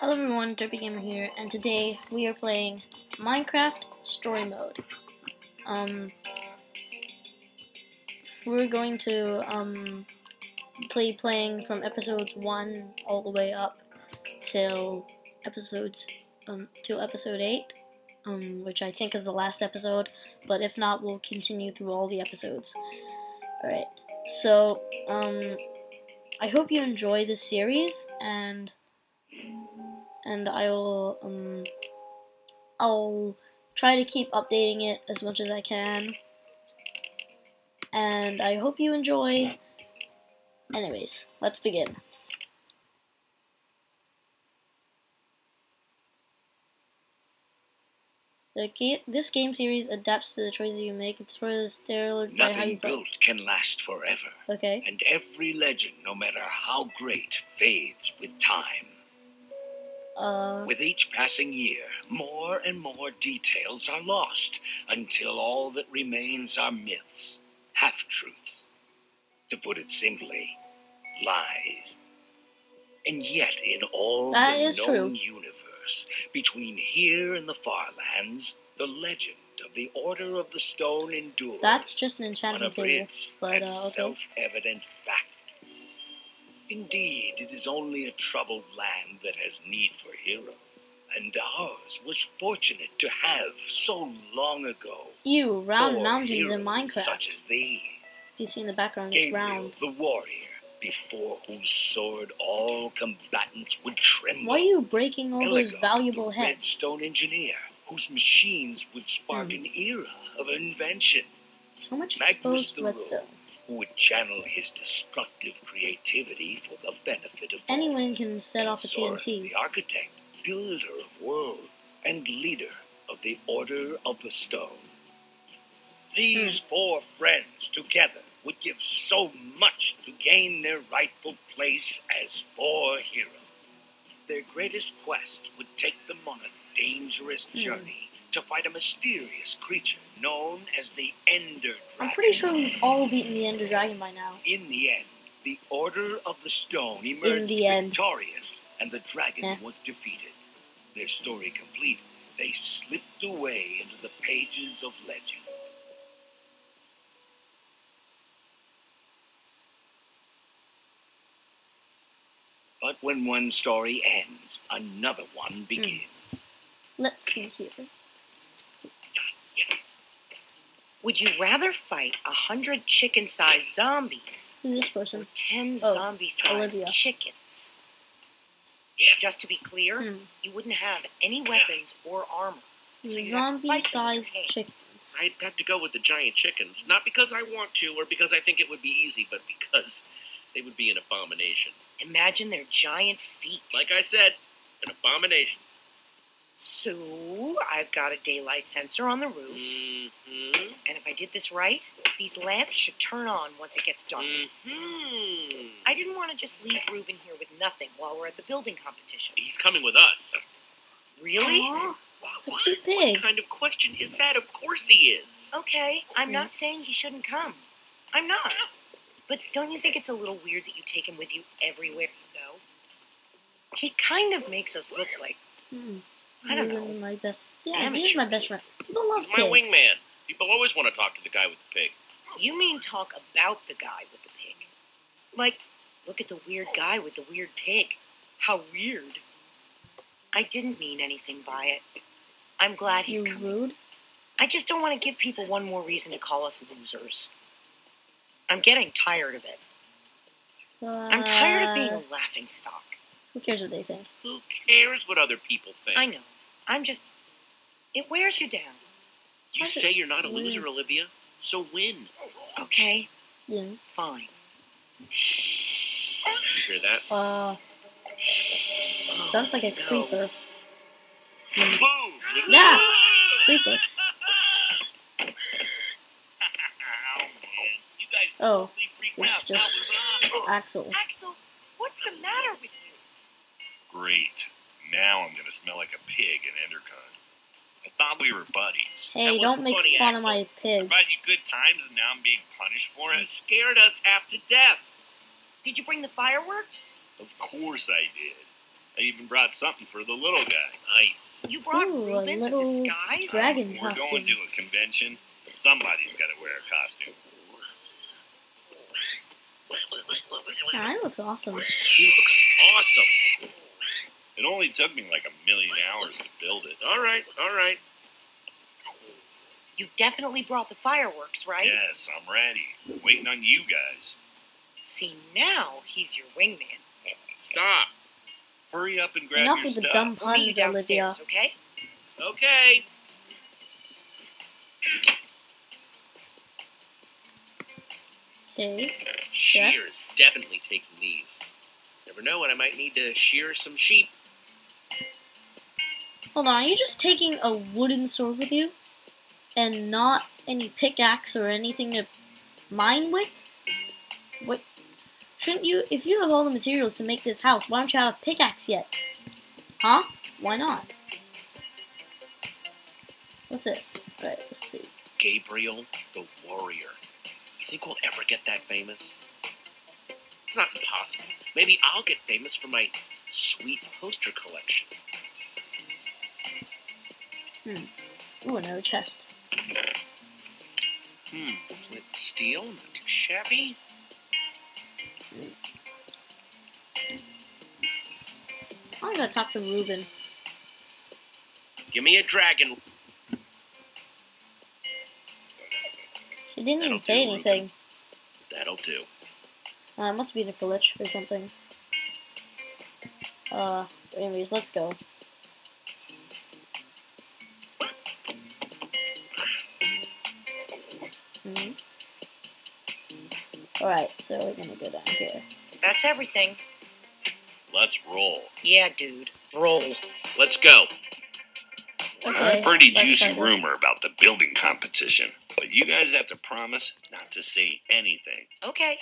Hello everyone, Derpy Gamer here, and today we are playing Minecraft Story Mode. Um, we're going to um, play playing from episodes one all the way up till episodes um till episode eight, um, which I think is the last episode. But if not, we'll continue through all the episodes. All right. So um, I hope you enjoy this series and and I'll um I'll try to keep updating it as much as I can. And I hope you enjoy. Anyways, let's begin. The ga- this game series adapts to the choices you make. It's sort of tailored by how Nothing you built can last forever, Okay. and every legend, no matter how great, fades with time. Uh. With each passing year, more and more details are lost until all that remains are myths, half truths. To put it simply, lies. And yet, in all That the is known true. universe, between here and the farlands, the legend of the Order of the Stone endures. That's just an enchantment table, but uh, okay. self-evident fact. Indeed, it is only a troubled land that has need for heroes, and ours was fortunate to have so long ago. You round mountains in Minecraft. such as these. If you see in the background, it's Gabriel, round. the warrior, before whose sword all combatants would tremble. Why are you breaking all those Ellegaard, valuable the heads? redstone engineer, whose machines would spark Hmm. an era of invention. So much Magnus exposed the redstone. Who would channel his destructive creativity for the benefit of. Anyone can set off a TNT. the architect, builder of worlds, and leader of the Order of the Stone. These Hmm. four friends together would give so much to gain their rightful place as four heroes. Their greatest quest would take them on a dangerous Hmm. journey to fight a mysterious creature known as the Ender Dragon. I'm pretty sure we've all beaten the Ender Dragon by now. In the end, the Order of the Stone emerged the end. victorious, and the dragon Eh. was defeated. Their story complete, they slipped away into the pages of legend. But when one story ends, another one begins. Let's see here. Would you rather fight a hundred chicken-sized zombies Who's this person? or ten Oh, zombie-sized chickens? Yeah. Just to be clear, Hmm. you wouldn't have any weapons or armor. So you'd have to fight them with your Zombie-sized chickens. I'd have to go with the giant chickens, not because I want to or because I think it would be easy, but because they would be an abomination. Imagine their giant feet. Like I said, an abomination. So I've got a daylight sensor on the roof, Mm-hmm. and if I did this right, these lamps should turn on once it gets dark. Mm-hmm. I didn't want to just leave Reuben here with nothing while we're at the building competition. He's coming with us. Really? Aw, What, what kind of question is that? Of course he is. Okay, I'm not saying he shouldn't come. I'm not. But don't you think it's a little weird that you take him with you everywhere you go? He kind of makes us look like Hmm. I don't Reuben, know. My best. Yeah, he's my best friend. People love He's my pigs. wingman. People always want to talk to the guy with the pig. you mean talk about the guy with the pig. Like, look at the weird guy with the weird pig. How weird. I didn't mean anything by it. I'm glad he's You coming. rude. I just don't want to give people one more reason to call us losers. I'm getting tired of it. I'm tired of being Uh, a laughing stock. Who cares what they think? Who cares what other people think? I know. I'm just. It wears you down. You Why is it say you're not a weird? loser, Olivia. So win. Okay, Yeah. fine. You hear that? Uh, sounds like a No. creeper. Boom! Yeah. Creeper. Ow, man. You guys Oh, totally it's out. just- Axel. Axel, what's the matter with you? Great. Now I'm gonna smell like a pig in Endercon. I thought we were buddies. Hey, don't make funny, fun of Axel. my I pig. brought you good times and now I'm being punished for it. You it? scared us half to death. Did you bring the fireworks? Of course I did. I even brought something for the little guy. Nice. You brought Ooh, a a little disguise? dragon We're costume. going to a convention. Somebody's got to wear a costume. Yeah, that looks awesome. He looks awesome. It only took me like a million hours to build it. All right, all right. You definitely brought the fireworks, right? Yes, I'm ready. Waiting on you guys. See, now he's your wingman. Stop. Hurry up and grab Enough your with the stuff. dumb We'll meet puns, Olivia. downstairs, okay? Okay. Okay. Shear is definitely taking these. Never know when I might need to shear some sheep. Hold on, are you just taking a wooden sword with you? And not any pickaxe or anything to mine with? What? Shouldn't you, if you have all the materials to make this house, why don't you have a pickaxe yet? Huh? Why not? What's this? Alright, let's see. Gabriel the Warrior. You think we'll ever get that famous? It's not impossible. Maybe I'll get famous for my sweet poster collection. Ooh, another chest. Hmm, flint steel, not too shabby. I'm gonna talk to Reuben. Give me a dragon. He didn't That'll even say do, Reuben. anything. That'll do. Uh, it must be the glitch or something. Uh, anyways, let's go. Alright, so we're gonna go down here. That's everything. Let's roll. Yeah, dude. Roll. Let's go. Okay, Pretty let's juicy rumor about the building competition. But you guys have to promise not to say anything. Okay.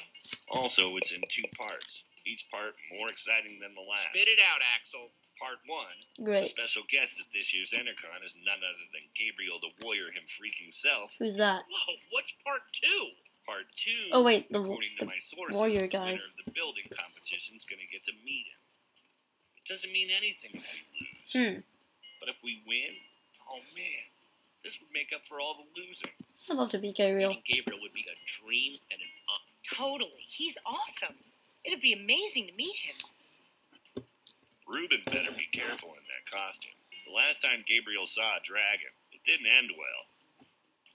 Also, it's in two parts. Each part more exciting than the last. Spit it out, Axel. Part one. The Great. special guest at this year's EnderCon is none other than Gabriel the Warrior him freaking self. Who's that? Whoa, what's part two? Part two. Oh, wait, the- according to the my sources, warrior guy. winner of the building competition is going to get to meet him. It doesn't mean anything if we lose. Hmm. But if we win, oh man, this would make up for all the losing. I'd love to be Gabriel. Meeting Gabriel would be a dream and an honor. Totally. He's awesome. It'd be amazing to meet him. Reuben better be careful in that costume. The last time Gabriel saw a dragon, it didn't end well.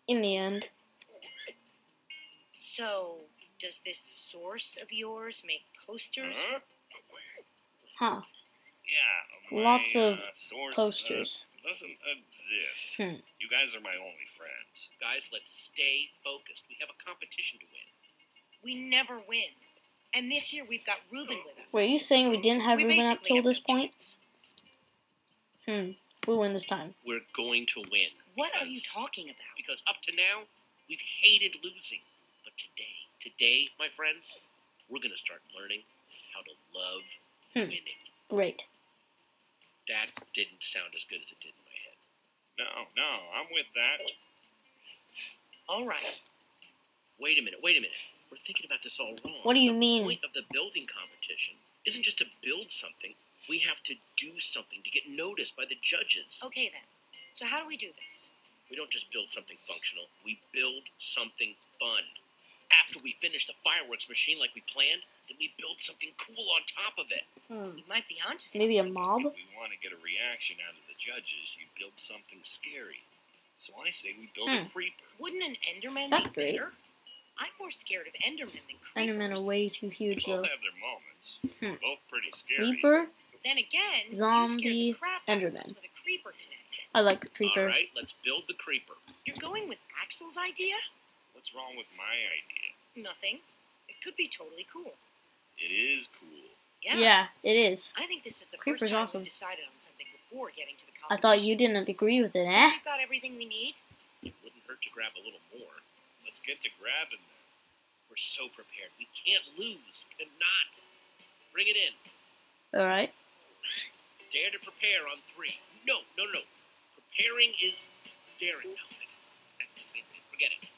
In the end. So, does this source of yours make posters? Huh? Huh. Yeah. my, Lots of uh, posters. Uh, doesn't exist. Hmm. You guys are my only friends. Guys, let's stay focused. We have a competition to win. We never win. And this year we've got Reuben with us. Were you saying we didn't have We Reuben up basically till this point? choice. Hmm. We'll win this time. We're going to win. What are you talking about? Because up to now, we've hated losing. But today, today, my friends, we're going to start learning how to love Hmm. winning. Great. That didn't sound as good as it did in my head. No, no, I'm with that. All right. Wait a minute, wait a minute. We're thinking about this all wrong. What do you the mean? The point of the building competition isn't just to build something. We have to do something to get noticed by the judges. Okay then. So how do we do this? We don't just build something functional, we build something fun. After we finish the fireworks machine like we planned, then we build something cool on top of it. Hmm. We might be onto something. Maybe a mob? If we want to get a reaction out of the judges, you build something scary. So I say we build Hmm. a creeper. Wouldn't an Enderman That's be great. better? I'm more scared of Endermen than creepers. Endermen are way too huge they Both though. have their moments. Hmm. Both pretty scary. Creeper? Then again, Zombie scared the crap out of Enderman. with a creeper today. I like the creeper. All right, let's build the creeper. You're going with Axel's idea? What's wrong with my idea? Nothing. It could be totally cool. It is cool. Yeah. Yeah, it is. I think this is the Creeper's first time awesome. we've decided on something before getting to the I thought you didn't agree with it, eh? We've got everything we need. It wouldn't hurt to grab a little more. Let's get to grabbing them. We're so prepared. We can't lose. Cannot. Bring it in. Alright. Dare to prepare on three. No, no, no. Preparing is daring. No, that's, that's the same thing. Forget it.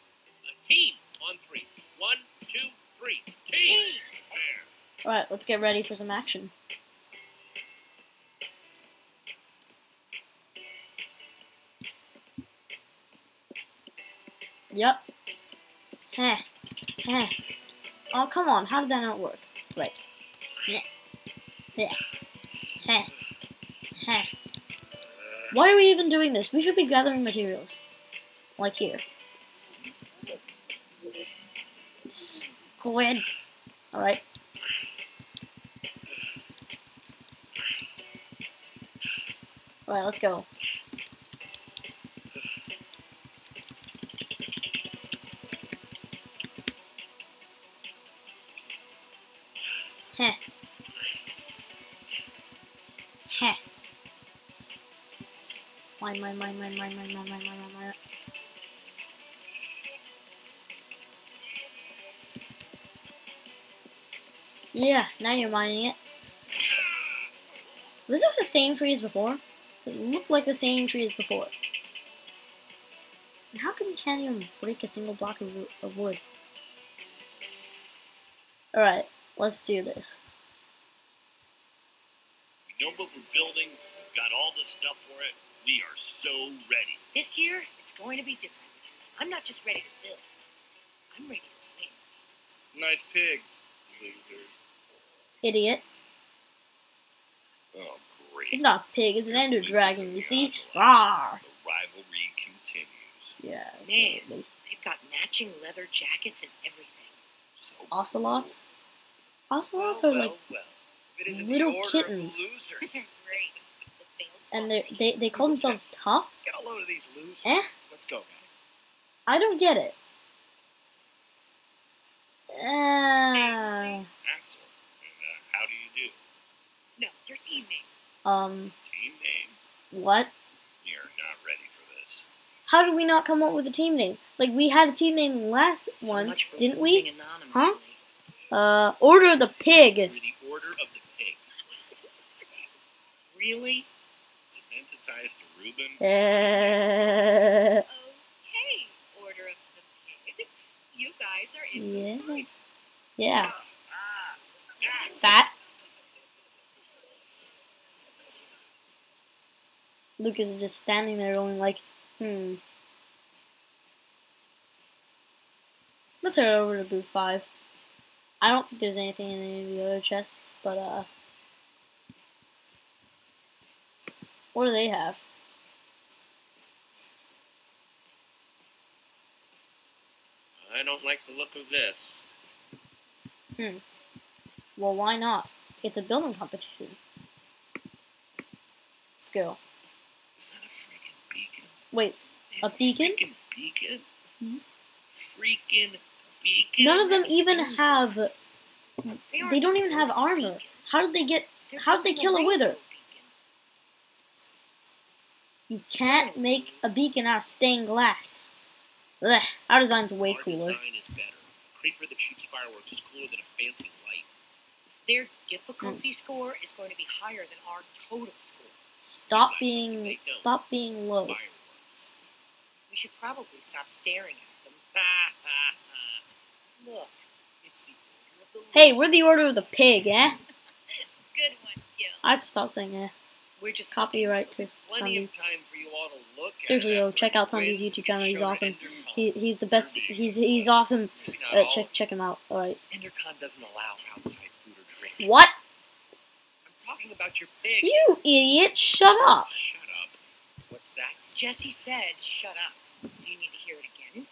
A team on three. One, two, three. Team. All right, let's get ready for some action. Yep. Heh. Heh. Oh, come on. How did that not work? Right. Yeah. Yeah. Heh. Heh. Why are we even doing this? We should be gathering materials. Like here. Squid. Alright. Alright, let's go. Heh. Heh. Mine, mine, mine, mine, mine, mine, mine, mine, mine, mine, Yeah, now you're mining it. Was this the same tree as before? It looked like the same tree as before. And how come you can't even break a single block of, of wood? Alright, let's do this. We know what we're building. We've got all the stuff for it. We are so ready. This year, it's going to be different. I'm not just ready to build. I'm ready to win. Nice pig, losers. Idiot. Oh, great. It's not a pig, it's an ender dragon, you see? Rawr! The rivalry continues. Yeah. Man. absolutely. They've got matching leather jackets and everything. So Ocelots? Ocelots well, are like, well, well. It isn't little the kittens. Losers. Great. The and they they they call themselves tough? Get a load of these losers. Eh? Let's go, guys. I don't get it. Uh, Axel. And, uh, how do you do? No, your team name. um, Team name? what? You're not ready for this. How did we not come up with a team name? Like we had a team name last So one, didn't we? Huh? Uh, Order of the Pig. We're the Order of the Pig. Really? Is it meant to tie us to Reuben? Uh, Okay, Order of the Pig. You guys are in yeah, the group. yeah. Ah, Fat. Lucas is just standing there going like, hmm. Let's head over to booth five. I don't think there's anything in any of the other chests, but uh what do they have? I don't like the look of this. Hmm. Well why not? It's a building competition. Let's go. Is that a freaking beacon? Wait, A beacon? freaking beacon? Mhm. Freaking beacon? none of them even have. They, they don't even have armor. beacon. How did they get They're How'd they kill a wither? beacon. You can't make a beacon out of stained glass. Blech, our design's way Our cooler. design is better. A creeper that shoots fireworks is cooler than a fancy light. Their difficulty score is going to be higher than our total score. Stop being something they don't. stop being low. Fireworks. We should probably stop staring at them. Ha ha ha. Look, it's the order of the Hey, we're the order of the pig, eh? Good one, Gill. I have to stop saying eh. We're just Copyright to Plenty something. of time for you all to look at Seriously, yo, check out Somebody's YouTube channel, he's awesome. He he's the best. He's he's awesome. Uh, check check him out. All right. Endercon doesn't allow outside food or drink. What? I'm talking about your pig. You idiot! Shut up. Shut up. What's that? Jesse said, "Shut up." Do you need to hear it again?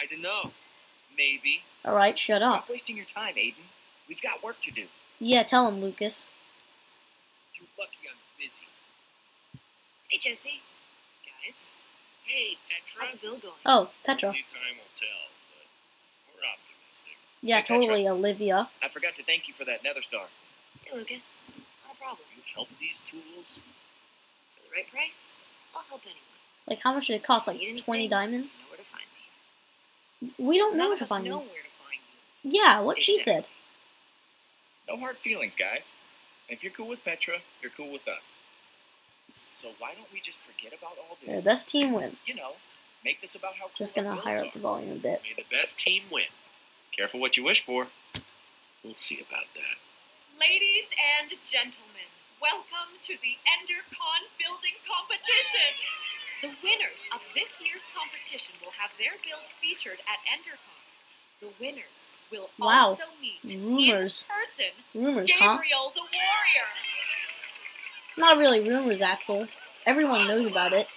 I don't know. Maybe. All right, shut up. Stop wasting your time, Aiden. We've got work to do. Yeah, tell him, Lucas. You're lucky I'm busy. Hey, Jesse. Guys, Hey, Petra. how's the bill going? Oh, Petra. Only time will tell, but we're optimistic. Yeah, Hey, Petra. totally, Olivia. I forgot to thank you for that nether star. Hey, Lucas. No problem. You help these tools? For the right price, I'll help anyone. Like, how much did it cost? Like Need anything? twenty diamonds? You know where to find me. We don't know None where to find know you. where to find you. Yeah, what she said. No hard feelings, guys. If you're cool with Petra, you're cool with us. So why don't we just forget about all Yeah, this? best team win. you know, make this about how cool Just gonna builds higher are. up the volume a bit. May the best team win. Careful what you wish for. We'll see about that. Ladies and gentlemen, welcome to the EnderCon building competition. The winners of this year's competition will have their build featured at EnderCon. The winners will Wow. also meet Rumors. in person Rumors, huh? Gabriel the Warrior. Not really rumors, Axel. Everyone knows about it.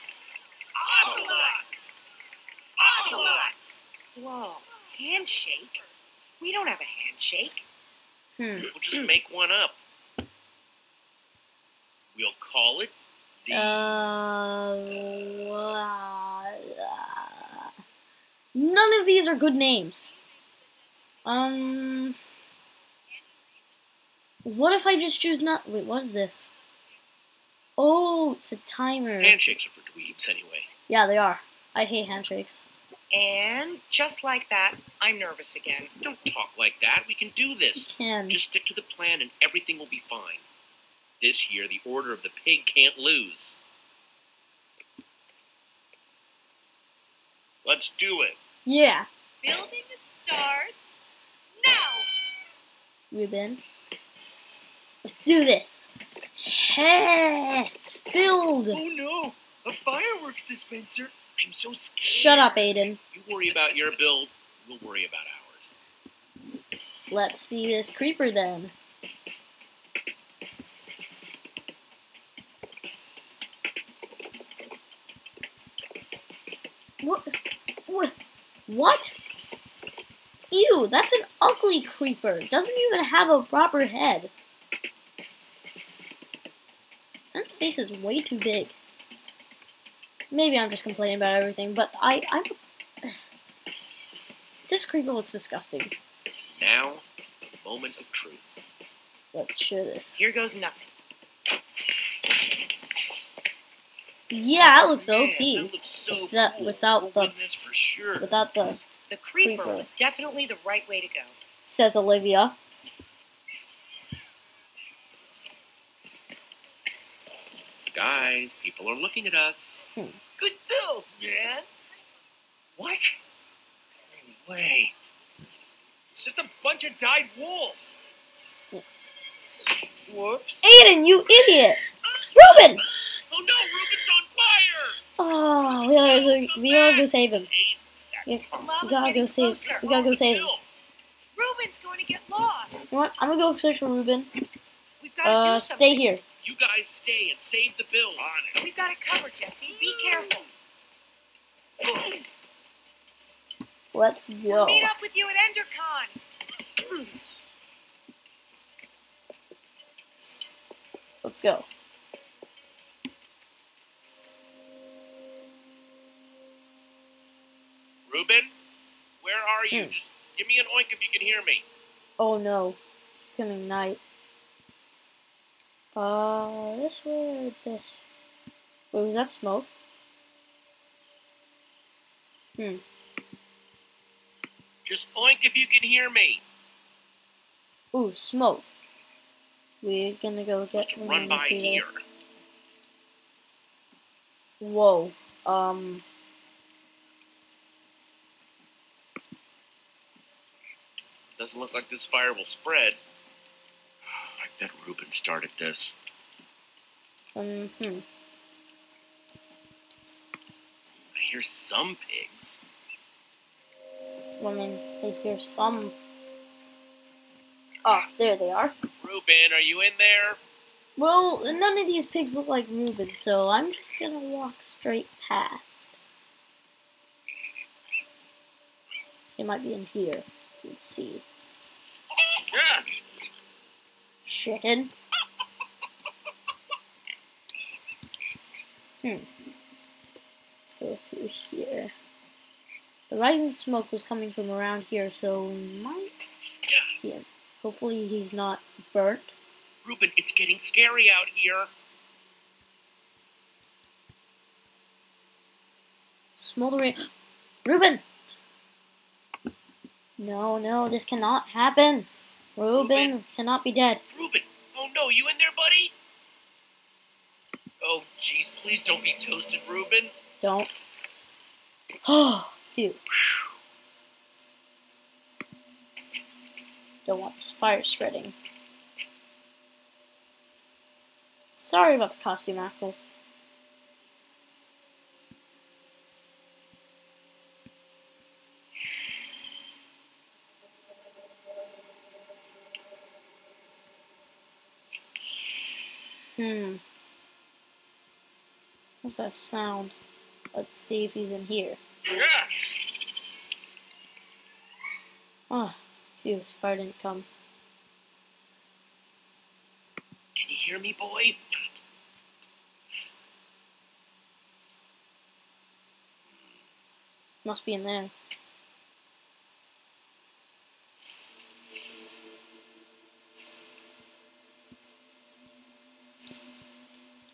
Ocelot! Ocelot! Whoa, handshake? We don't have a handshake. Hmm. We'll just make one up. We'll call it the. Uh, none of these are good names. Um, what if I just choose not? Wait, what is this? Oh, it's a timer. Handshakes are for dweebs anyway. Yeah, they are. I hate handshakes. And just like that, I'm nervous again. Don't talk like that. We can do this. Can Just stick to the plan and everything will be fine. This year, the Order of the Pig can't lose. Let's do it. yeah, Building starts now. Reuben. Let's do this. Hey, build. Oh no! A fireworks dispenser! I'm so scared. Shut up, Aiden. You worry about your build, we'll worry about ours. Let's see this creeper then. What? What? What? Ew, that's an ugly creeper. Doesn't even have a proper head. That its face is way too big. Maybe I'm just complaining about everything, but I, I'm. This creeper looks disgusting. Now, moment of truth. Let's share this. Here goes nothing. Yeah, that looks oh, Man, OP. that looks so Except cool. without we'll the- sure. Without the The creeper, Creeper. was definitely the right way to go. says Olivia. Guys, people are looking at us. Hmm. Good build, man. What? No way. It's just a bunch of dyed wool. Hmm. Whoops. Aiden, you idiot! Reuben! Oh no, Reuben's on fire! Oh, we gotta, go- we gotta go save him. We, gotta go save. closer. We gotta go save him. Reuben's going to get lost. You know what? I'm gonna go search for Reuben. We've got to Uh, do something. stay here. You guys stay and save the bill. On it. We've got it covered, Jesse. Be careful. Let's go. We'll meet up with you at EnderCon. Let's go. Reuben, where are you? Hmm. Just give me an oink if you can hear me. Oh no, it's becoming night. Uh, this way or this? Wait, was that smoke? Hmm. Just oink if you can hear me. Ooh, smoke. We're gonna go get Just run by here. Whoa. Um. Doesn't look like this fire will spread. I bet Reuben started this. Um. Hmm. I hear some pigs. I mean, I hear some. Oh, there they are. Reuben, are you in there? Well, none of these pigs look like Reuben, so I'm just gonna walk straight past. It might be in here. Let's see. Yeah. Chicken. Hmm. Let's go through here. The rising smoke was coming from around here, so we might see him. Hopefully he's not burnt. Reuben, it's getting scary out here. Smoldering. Reuben! No, no, this cannot happen. Reuben Reuben. cannot be dead. Reuben, oh no, you in there, buddy? Oh, jeez, please don't be toasted, Reuben. Don't. Oh, phew. Don't want this fire spreading. Sorry about the costume, Axel. Hmm. What's that sound? Let's see if he's in here. Yeah. Oh, phew, Spider didn't come. Can you hear me, boy? Must be in there.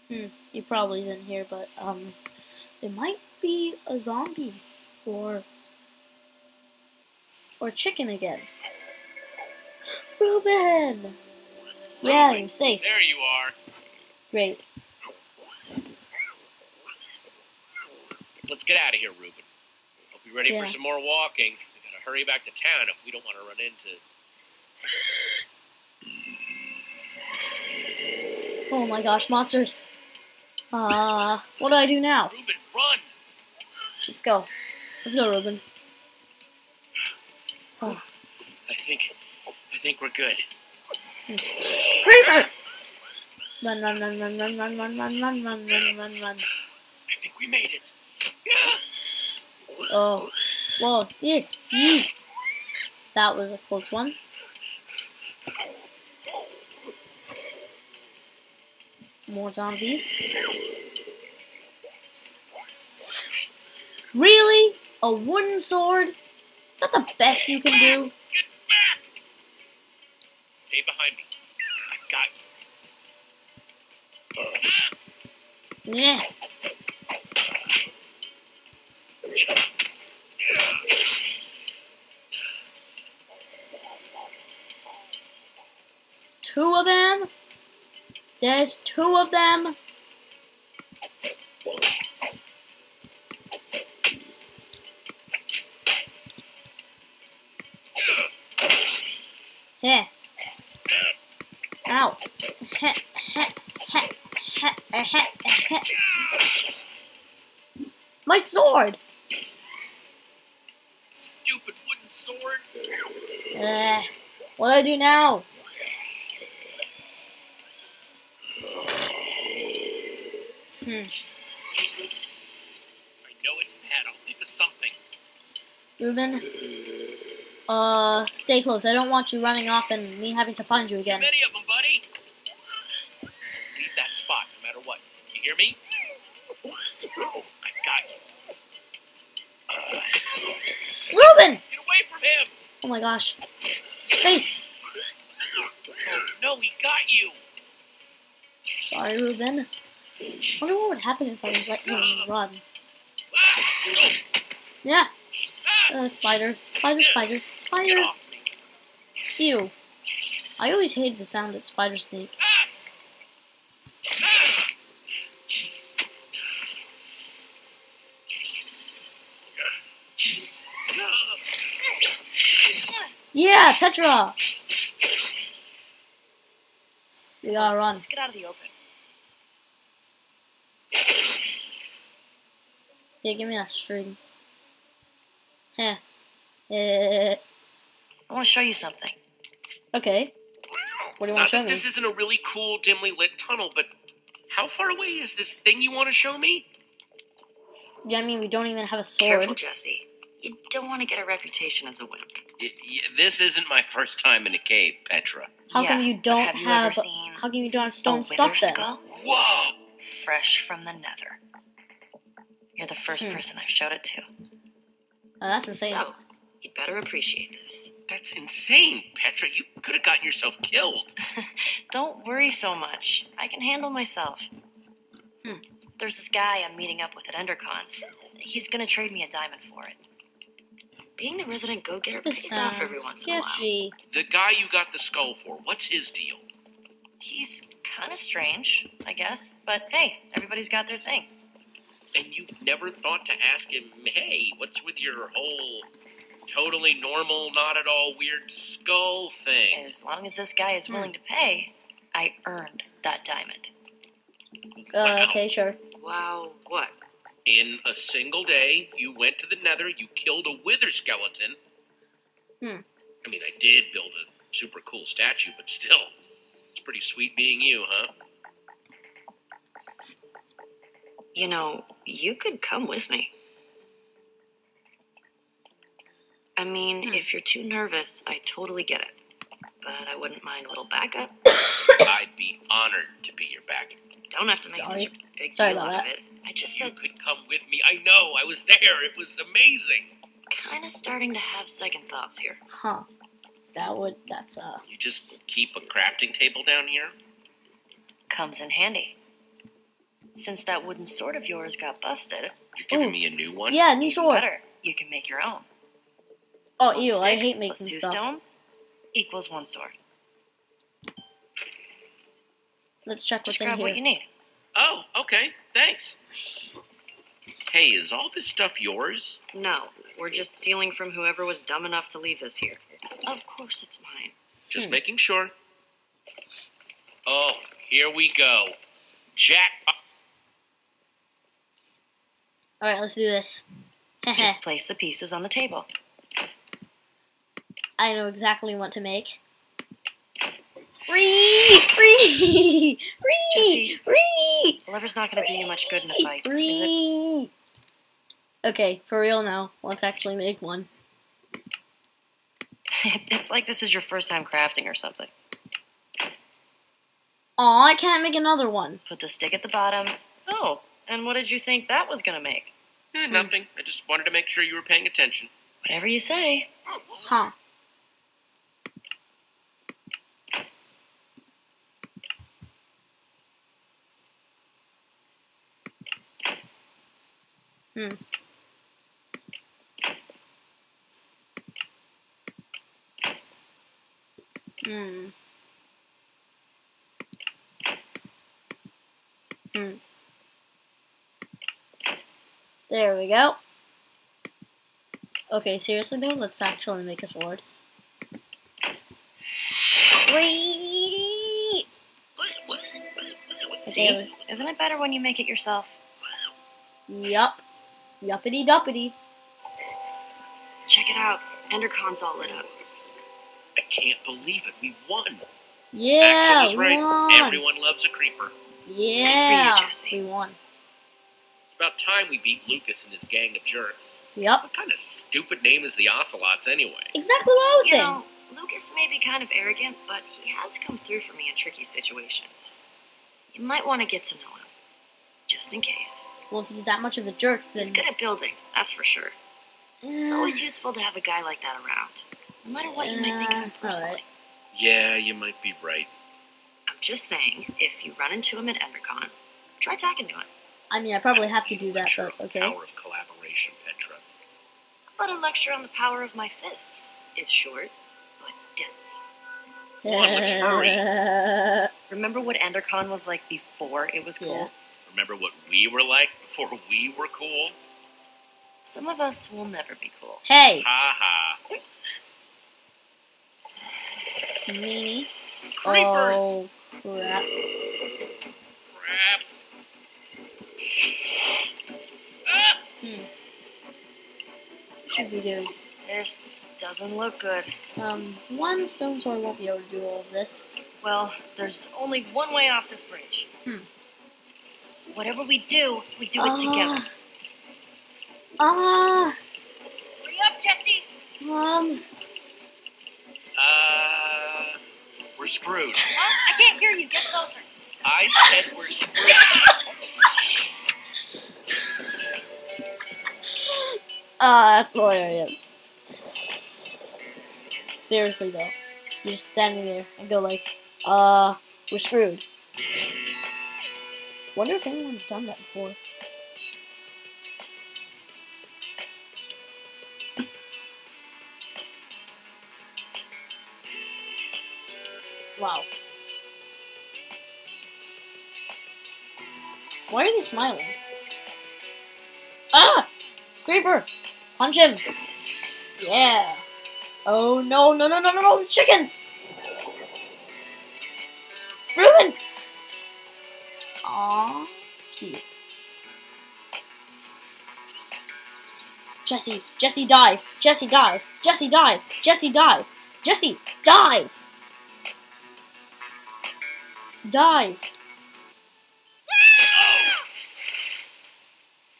Hmm, he probably isn't here, but um, it might be a zombie or or chicken again. Reuben! Yeah, you're safe. There you are. Great. Let's get out of here, Reuben. Hope you're ready Yeah. for some more walking. We gotta hurry back to town if we don't want to run into. Oh my gosh, monsters. Uh, what do I do now? Reuben, run! Let's go. Let's go, Reuben. Oh, I think, I think we're good. creeper! Run, run, run, run, run, run, run, run, run, run, run, run, run. I think we made it. Oh, whoa, yeah, yeah. That was a close one. More zombies. Really? A wooden sword? Is that the best you can do? Get back! Stay behind me. I got you. Yeah. Two of them? There's two of them? Heh. Ow. Heh, heh, heh, heh, heh, heh. My sword! Stupid wooden sword. Uh, what do I do now? Hmm. I know it's bad. I'll think of something. Reuben? Uh, stay close. I don't want you running off and me having to find you Too again. many of them, buddy. Leave that spot, no matter what. You hear me? I got you. Reuben! Get away from him! Oh my gosh. Space! Oh no, he got you. Sorry, Reuben. wonder what would happen if I let you run. Ah! Oh, Yeah, ah! Uh, spider. Spider, spider, spider. Ew. I always hated the sound that spiders make. Ah! Ah! Yeah, Petra! We gotta run. Let's get out of the open. Yeah, give me that string. Heh. Eh, I want to show you something. okay. What do you want to show me? this isn't a really cool, dimly lit tunnel, but how far away is this thing you want to show me? Yeah, I mean, we don't even have a sword. Careful. Jesse. You don't want to get a reputation as a wimp. Y- y- this isn't my first time in a cave, Petra. How Yeah, come you don't have you have? how come you don't have a stone stuff then? skull? Whoa! Fresh from the nether. You're the first Hmm. person I've showed it to. Oh, that's insane. So, you'd better appreciate this. That's insane, Petra. You could have gotten yourself killed. Don't worry so much. I can handle myself. Hmm. There's this guy I'm meeting up with at EnderCon. He's gonna trade me a diamond for it. Being the resident go-getter This pays off every once in a while. The guy you got the skull for, what's his deal? He's kind of strange, I guess. But hey, everybody's got their thing. And you never thought to ask him, hey, what's with your whole totally normal, not at all weird skull thing? As long as this guy is Hmm. willing to pay, I earned that diamond. Uh, Wow. okay, sure. Wow, what? In a single day, you went to the nether, you killed a wither skeleton. Hmm. I mean, I did build a super cool statue, but still, it's pretty sweet being you, huh? You know, you could come with me. I mean, Hmm. if you're too nervous, I totally get it. But I wouldn't mind a little backup. I'd be honored to be your backup. Don't have to make Sorry. such a big Sorry deal out of it. I just You said, You could come with me. I know. I was there. It was amazing. kind of starting to have second thoughts here. Huh. That would. That's uh. You just keep a crafting table down here? Comes in handy. Since that wooden sword of yours got busted, You're giving Ooh. me a new one? Yeah, new even sword. better, you can make your own. Oh, One ew! I stick hate plus making two stuff. stones equals one sword. Let's check what's Just in grab here. what you need. Oh, okay. Thanks. Hey, is all this stuff yours? No, we're just stealing from whoever was dumb enough to leave this here. Of course it's mine. Just Hmm. making sure. Oh, here we go. Jack. All right, let's do this. Just place the pieces on the table. I know exactly what to make. Free, free, free, Jesse, free, The lever's not going to do you much good in a fight, is it? Okay, for real now. Let's actually make one. it's like this is your first time crafting or something. Aw, I can't make another one. Put the stick at the bottom. Oh, and what did you think that was going to make? Eh, nothing. I just wanted to make sure you were paying attention. Whatever you say. Huh. Hmm. Hmm. Hmm. There we go. Okay, seriously though, let's actually make a sword. Whee! See? Isn't it better when you make it yourself? Yup. Yuppity duppity. Check it out. Endercon's all lit up. I can't believe it. We won. Yeah, Axel was we right. won. Everyone loves a creeper. Yeah, Jesse. we won. It's about time we beat Lucas and his gang of jerks. Yep. What kind of stupid name is the Ocelots anyway? Exactly what I was You saying. know, Lucas may be kind of arrogant, but he has come through for me in tricky situations. You might want to get to know him. Just in case. Well, if he's that much of a jerk, then He's good at building, that's for sure. It's always useful to have a guy like that around. No matter what you might think of him Yeah, alright. personally. Yeah, you might be right. I'm just saying, if you run into him at EnderCon, try talking to him. I mean, I probably have to do that, Lecture but on okay. The power of collaboration, Petra. How about a lecture on the power of my fists? is short, but deadly. Come on, let's hurry. Remember what EnderCon was like before it was cool? Yeah. Remember what we were like before we were cool? Some of us will never be cool. Hey, Ha ha. meanie. Creepers! Oh, crap. Crap. Ah! Should be good. This doesn't look good. Um, one stone sword won't be able to do all of this. Well, there's only one way off this bridge. Hmm. Whatever we do, we do it together. Ah, Hurry up, Jesse! um, Uh, we're screwed. Huh? I can't hear you. Get closer. I said we're screwed. ah, that's hilarious. Seriously though, you're just standing there and go like, uh, we're screwed. Wonder if anyone's done that before. Wow. Why are they smiling? Ah! Creeper! Punch him! Yeah! Oh no, no, no, no, no, no, the chickens! Reuben! Aww, cute. Jesse, Jesse dive! Jesse dive! Jesse dive! Jesse dive! Jesse dive! Dive!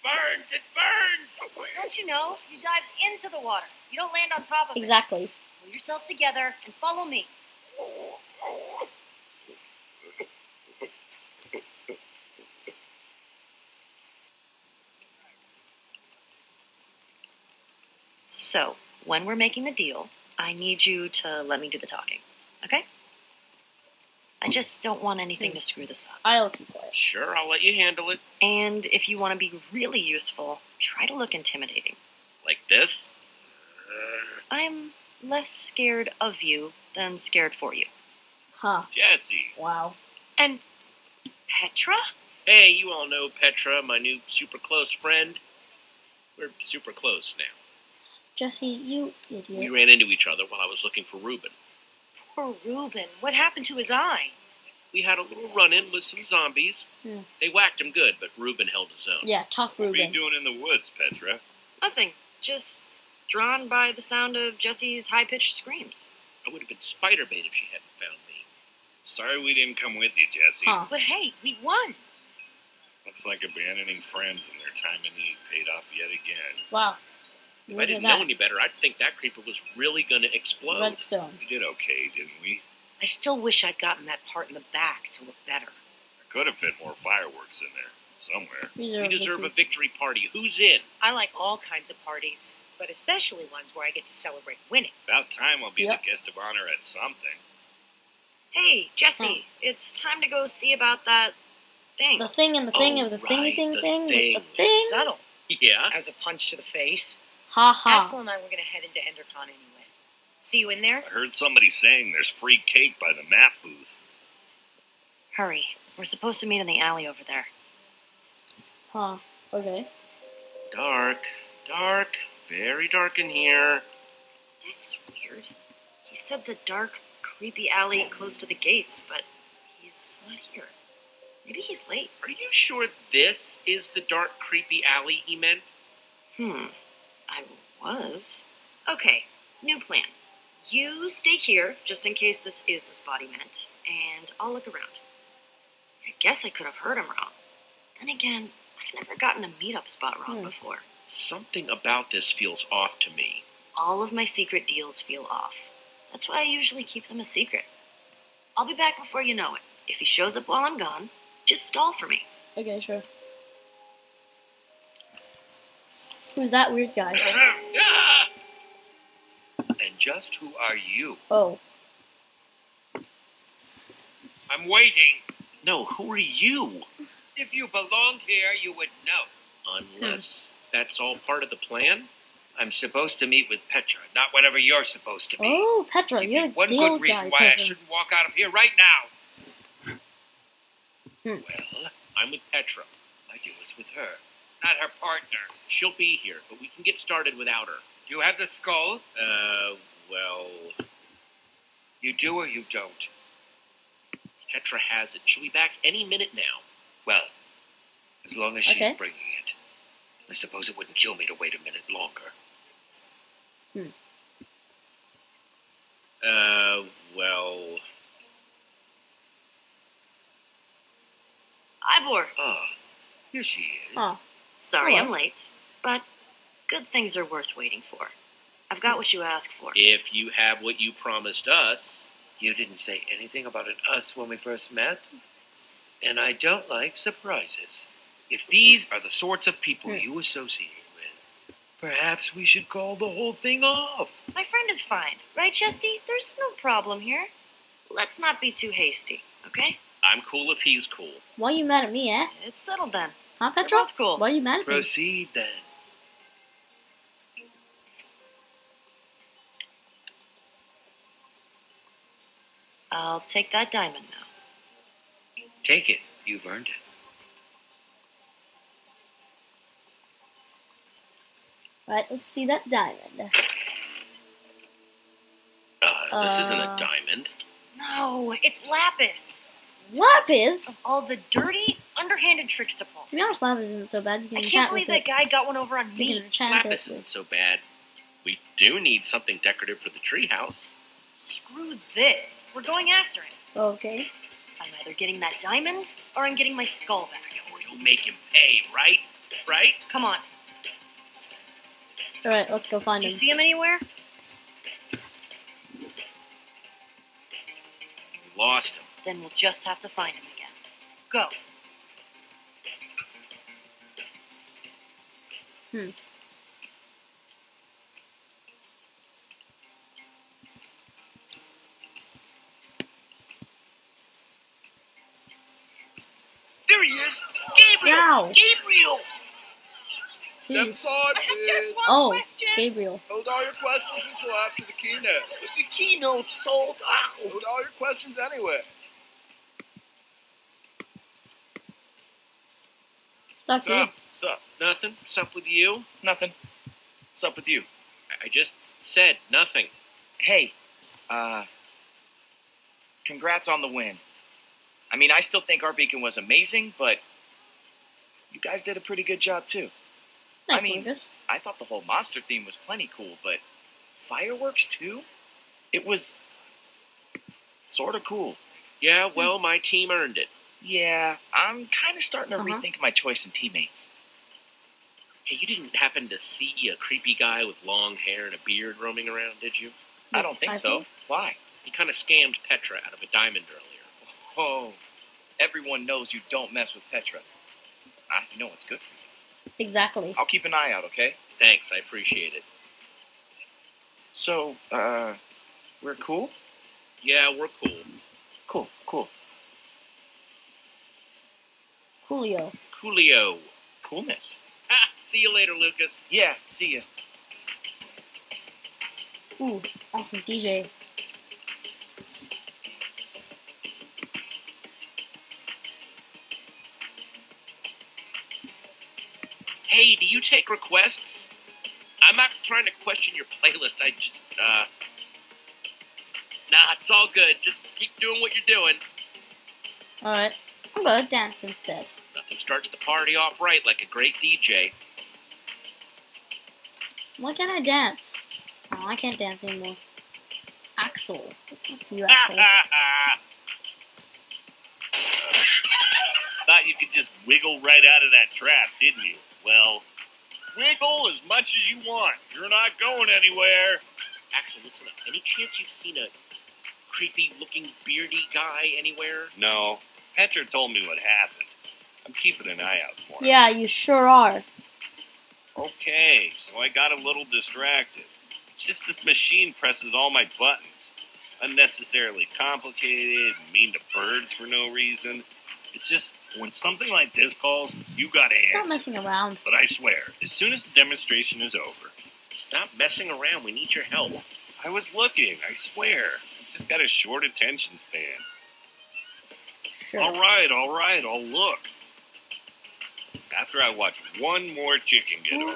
burns! It burns! Don't you dive into the water. You don't land on top of it. Exactly. Pull yourself together and follow me. So, when we're making the deal, I need you to let me do the talking. Okay? I just don't want anything to screw this up. I'll keep quiet. Sure, I'll let you handle it. And if you want to be really useful, try to look intimidating. Like this? I'm less scared of you than scared for you. Huh. Jesse, Wow. And Petra? Hey, you all know Petra, my new super close friend. We're super close now. Jesse, you We ran into each other while I was looking for Reuben. Poor Reuben. What happened to his eye? We had a little run in with some zombies. Hmm. They whacked him good, but Reuben held his own. Yeah, tough Reuben. what are you doing in the woods, Petra? Nothing. Just drawn by the sound of Jesse's high pitched screams. I would have been spider bait if she hadn't found me. Sorry we didn't come with you, Jesse. Huh. But hey, we won. Looks like abandoning friends in their time of need paid off yet again. Wow. If Look I didn't know any better, I'd think that creeper was really going to explode. Redstone. We did okay, didn't we? I still wish I'd gotten that part in the back to look better. I could have fit more fireworks in there somewhere. Reserve We deserve a victory. victory party. Who's in? I like all kinds of parties, but especially ones where I get to celebrate winning. About time I'll be Yep. the guest of honor at something. Hey, Jesse, it's time to go see about that thing. The thing and the thing Oh, and the oh, thing right, thing the thing thing. the thing. Subtle. Yeah. As a punch to the face. Ha ha. Axel and I were going to head into EnderCon anyway. See you in there? I heard somebody saying there's free cake by the map booth. Hurry. We're supposed to meet in the alley over there. Huh. Okay. Dark. Dark. Very dark in here. That's weird. He said the dark, creepy alley close to the gates, but he's not here. Maybe he's late. Are you sure this is the dark, creepy alley he meant? Hmm. I was. Okay, new plan. You stay here, just in case this is the spot he meant, and I'll look around. I guess I could have heard him wrong. Then again, I've never gotten a meetup spot wrong Hmm. before. Something about this feels off to me. All of my secret deals feel off. That's why I usually keep them a secret. I'll be back before you know it. If he shows up while I'm gone, just stall for me. Okay, sure. Who's that weird guy? Ah! And just who are you? Oh. I'm waiting. No, who are you? If you belonged here, you would know. Unless hmm. that's all part of the plan? I'm supposed to meet with Petra, not whatever you're supposed to be. Oh, Petra, Give you're me the one deal good reason guy, why I shouldn't walk out of here right now. Hmm. Hmm. Well, I'm with Petra. my deal is with her. Not her partner. She'll be here, but we can get started without her. Do you have the skull? Uh, well, You do or you don't? Petra has it. She'll be back any minute now. Well, as long as she's Okay. bringing it. I suppose it wouldn't kill me to wait a minute longer. Uh, well, Ivor! Ah, here she is. Huh. Sorry Hello. I'm late, but good things are worth waiting for. I've got what you asked for. if you have what you promised us, You didn't say anything about an us when we first met. And I don't like surprises. If these are the sorts of people Hmm. you associate with, perhaps we should call the whole thing off. My friend is fine, right, Jesse? There's no problem here. Let's not be too hasty, okay? I'm cool if he's cool. Why are you mad at me, eh? It's settled then. Huh, We're both cool. Why are you mad at me? Proceed then. I'll take that diamond now. Take it. You've earned it. Right, let's see that diamond. Uh, this isn't a Uh. diamond. No, it's Lapis. Lapis? Of all the dirty, underhanded tricks to pull. To be honest, Lapis isn't so bad. You can I can't believe that it. guy got one over on You me. Lapis isn't so bad. We do need something decorative for the treehouse. Screw this. We're going after it. Okay. I'm either getting that diamond or I'm getting my skull back. Or you'll make him pay, right? right? Come on. All right, let's go find Do him. Do you see him anywhere? We lost him. Then we'll just have to find him again. Go. Hmm. Wow. Gabriel! Jeez. Step aside, I have just one Oh, question. Gabriel. Hold all your questions until after the keynote. The keynote sold out! Hold all your questions anyway. That's you. Sup? Sup? Nothing. Sup with you? Nothing. What's up with you? I- I just said nothing. Hey, uh, congrats on the win. I mean, I still think our beacon was amazing, but you guys did a pretty good job too. I mean- Lucas. I thought the whole monster theme was plenty cool, but fireworks too? It was sort of cool. Yeah, well, my team earned it. Yeah, I'm kind of starting to Uh-huh. rethink my choice in teammates. Hey, you didn't happen to see a creepy guy with long hair and a beard roaming around, did you? I don't think I so. think- Why? He kind of scammed Petra out of a diamond earlier. Oh, everyone knows you don't mess with Petra. Not if you know what's good for you. Exactly. I'll keep an eye out, okay? Thanks, I appreciate it. So, uh, we're cool? Yeah, we're cool. Cool, cool. Coolio. Coolio. Coolness. Ha! See you later, Lucas. Yeah, see ya. Ooh, awesome DJ. Hey, do you take requests? I'm not trying to question your playlist. I just, uh. Nah, it's all good. Just keep doing what you're doing. Alright, I'm gonna dance instead. Nothing starts the party off right like a great DJ. Why can't I dance? Oh, I can't dance anymore. Axel. You, Axel. Thought you could just wiggle right out of that trap, didn't you? Well, wiggle as much as you want. You're not going anywhere. Axel, listen up. Any chance you've seen a creepy looking beardy guy anywhere? No, Petra told me what happened. I'm keeping an eye out for him. Yeah, you sure are. Okay, so I got a little distracted. It's just this machine presses all my buttons. Unnecessarily complicated, mean to birds for no reason. It's just, when something like this calls, you gotta Stop answer. messing around. But I swear, as soon as the demonstration is over, Stop messing around. We need your help. I was looking, I swear. I've just got a short attention span. Sure. All right, all right, I'll look. After I watch one more chicken get home.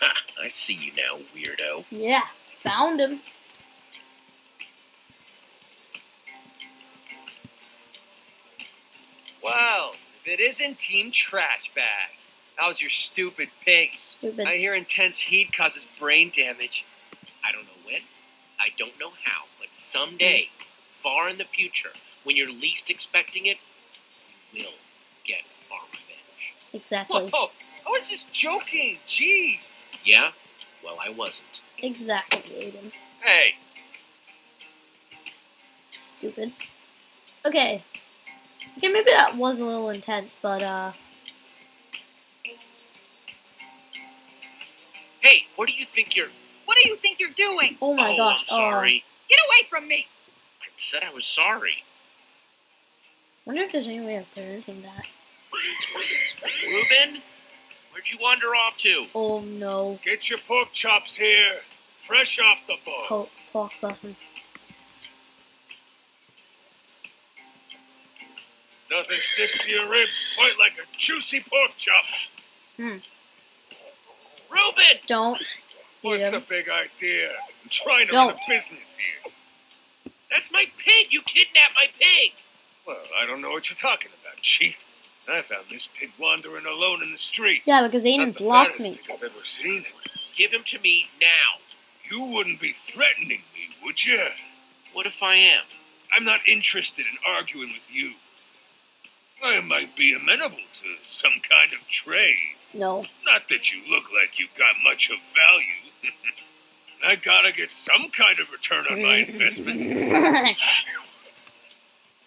Ha! I see you now, weirdo. Yeah, found him. If it isn't Team Trash Bag. That was your stupid pig? Stupid. I hear intense heat causes brain damage. I don't know when, I don't know how, but someday, hmm. far in the future, when you're least expecting it, you will get our revenge. Exactly. Whoa, I was just joking. Jeez. Yeah? Well, I wasn't. Exactly, Aiden. Hey, Stupid. Okay. Okay, maybe that was a little intense, but uh Hey, what do you think you're. What do you think you're doing? oh my oh, gosh. I'm sorry. Get away from me! I said I was sorry. wonder if there's any way of preventing that. Reuben? Where'd you wander off to? Oh no. Get your pork chops here, fresh off the bone. Po- pork person. Nothing sticks to your ribs quite like a juicy pork chop. Hmm. Reuben! Don't What's the big idea? I'm trying to run a business here. That's my pig! You kidnapped my pig! Well, I don't know what you're talking about, Chief. I found this pig wandering alone in the street. Yeah, because Not Aiden the blocked me. pig I've ever seen. Give him to me now. You wouldn't be threatening me, would you? What if I am? I'm not interested in arguing with you. I might be amenable to some kind of trade. No. Not that you look like you've got much of value. I gotta get some kind of return on my investment.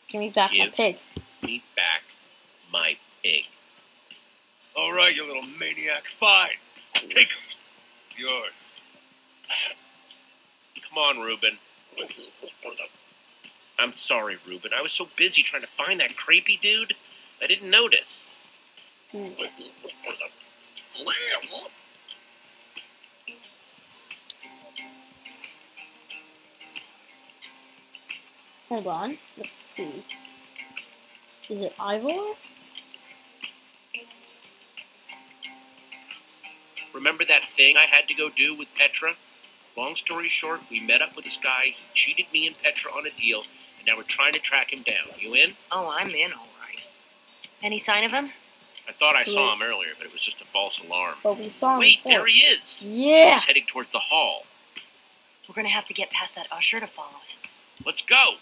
Give me back my pig. Give. Me back my pig. All right, you little maniac. Fine. Take 'em. Yours. Come on, Reuben. I'm sorry, Reuben. I was so busy trying to find that creepy dude, I didn't notice. Hold on. Let's see. Is it Ivor? Remember that thing I had to go do with Petra? Long story short, we met up with this guy, he cheated me and Petra on a deal, and now we're trying to track him down. You in? Oh, I'm in, all right. Any sign of him? I thought I saw him earlier, but it was just a false alarm. But we saw him Wait, before. there he is! So Yeah. he's heading towards the hall. We're gonna have to get past that usher to follow him. Let's go!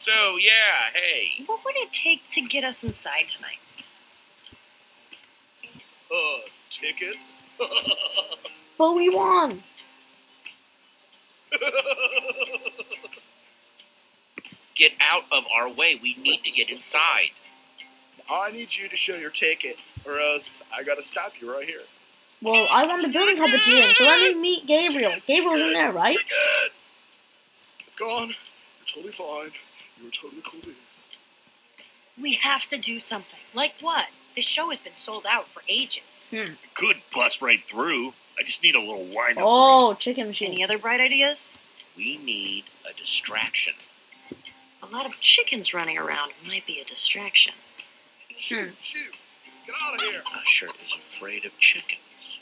So, yeah, hey. What would it take to get us inside tonight? Uh, tickets? But we won. Get out of our way. We need to get inside. I need you to show your tickets, or else I gotta stop you right here. Well, I won the building competition, so let me meet Gabriel. Gabriel's in there, right? It's gone. You're totally fine. You're totally cool. dude. We have to do something. Like what? This show has been sold out for ages. Hmm. Could bust right through. I just need a little wind up. Oh, chicken machine. Any other bright ideas? We need a distraction. A lot of chickens running around might be a distraction. Shoot, shoot. Get out of here. Usher is afraid of chickens.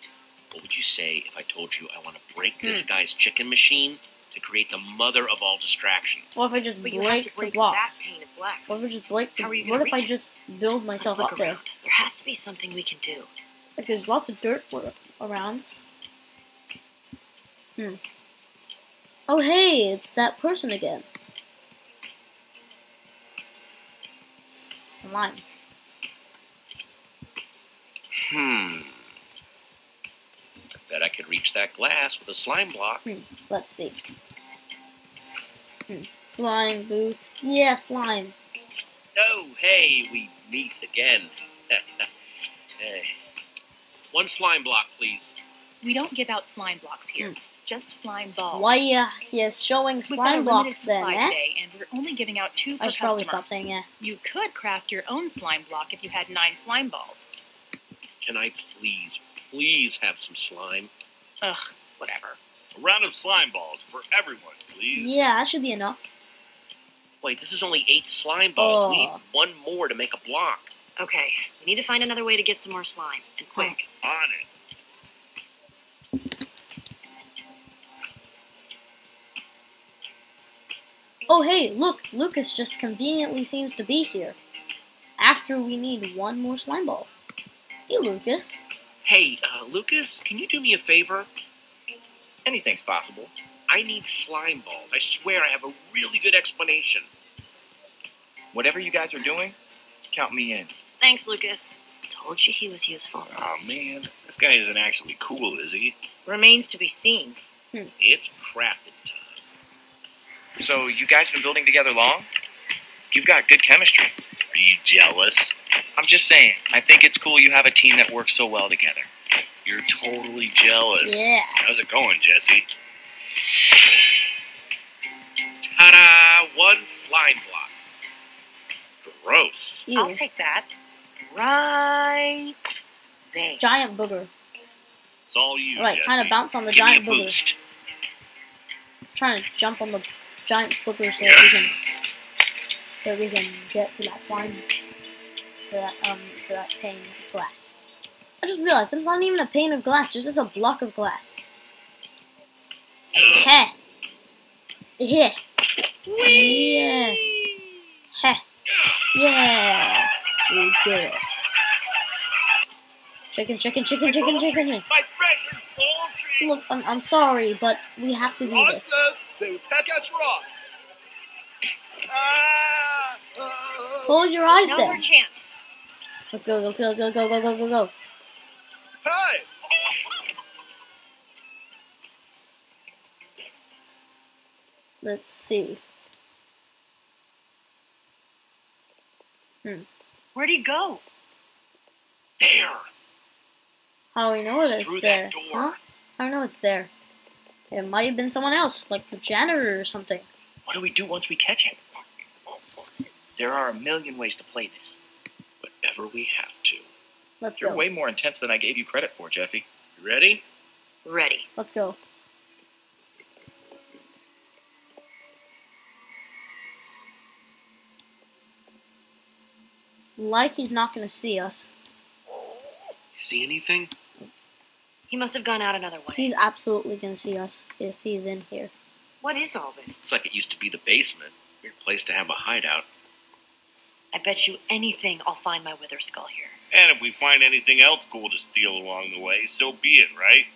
What would you say if I told you I want to break this guy's chicken machine to create the mother of all distractions? What if I just But you have break the break blocks? that painted blacks. What if I just break the, How are you What if I just build myself look up around. there? There has to be something we can do. Like there's lots of dirt wor- around. Hmm. Oh hey, it's that person again. Slime. Hmm. I bet I could reach that glass with a slime block. Hmm. Let's see. Hmm. Slime booth. Yeah, slime. Oh, hey, we meet again. hey. One slime block, please. We don't give out slime blocks here, just slime balls. Why yes, yes, showing We've got slime limited blocks then, supply eh? today, and we're only giving out two per I should probably customer. stop saying yeah. You could craft your own slime block if you had nine slime balls. Can I please, please have some slime? Ugh, whatever. A round of slime balls for everyone, please. Yeah, that should be enough. Wait, this is only eight slime balls. We need Oh. one more to make a block. Okay, we need to find another way to get some more slime, and quick. On it. Oh hey, look, Lucas just conveniently seems to be here. After we need one more slime ball. Hey Lucas. Hey, uh, Lucas, can you do me a favor? Anything's possible. I need slime balls. I swear I have a really good explanation. Whatever you guys are doing, count me in. Thanks, Lucas. Told you he was useful. Oh man, this guy isn't actually cool, is he? Remains to be seen. It's crafting time. So you guys been building together long? You've got good chemistry. Are you jealous? I'm just saying. I think it's cool you have a team that works so well together. You're totally jealous. Yeah. How's it going, Jesse? Ta-da! One slime block. Gross. Ew. I'll take that. Right there. Giant booger. It's all you, Right, Jesse. trying to bounce on the Give me giant a booger. boost. Trying to jump on the giant booger so we can so we can get to that slime to that um to that pane of glass. I just realized it's not even a pane of glass, it's just a block of glass. Heh. Yeah. Yeah. Heh. Yeah. We did it. Chicken, chicken, chicken, chicken, chicken. My precious poultry. Look, I'm, I'm sorry, but we have to do this. Said they would peck at you off. Ah, ah, Close your eyes Now's then. our chance. Let's go, let's go, let's go, go, go, go, go, go. Hey! Let's see. Hmm. Where'd he go? There. How do we know that Through it's there? that door. Huh? How do I know it's there? It might have been someone else, like the janitor or something. What do we do once we catch him? There are a million ways to play this. Whatever we have to. Let's You're go. way more intense than I gave you credit for, Jesse. You ready? Ready. Let's go. Like he's not gonna see us. You see anything? He must have gone out another way. He's absolutely gonna see us if he's in here. What is all this? It's like it used to be the basement. Weird place to have a hideout. I bet you anything I'll find my wither skull here. And if we find anything else cool to steal along the way, so be it, right?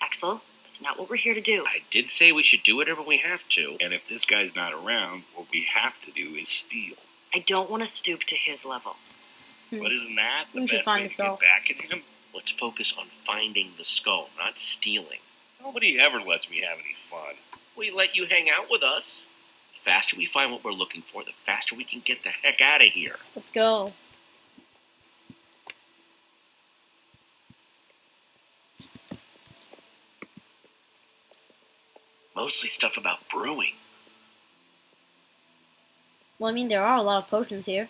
Axel, that's not what we're here to do. I did say we should do whatever we have to. And if this guy's not around, what we have to do is steal. I don't want to stoop to his level. Hmm. But isn't that the We should best find way to get back at him? Let's focus on finding the skull, not stealing. Nobody ever lets me have any fun. We let you hang out with us. The faster we find what we're looking for, the faster we can get the heck out of here. Let's go. Mostly stuff about brewing. Well, I mean, there are a lot of potions here.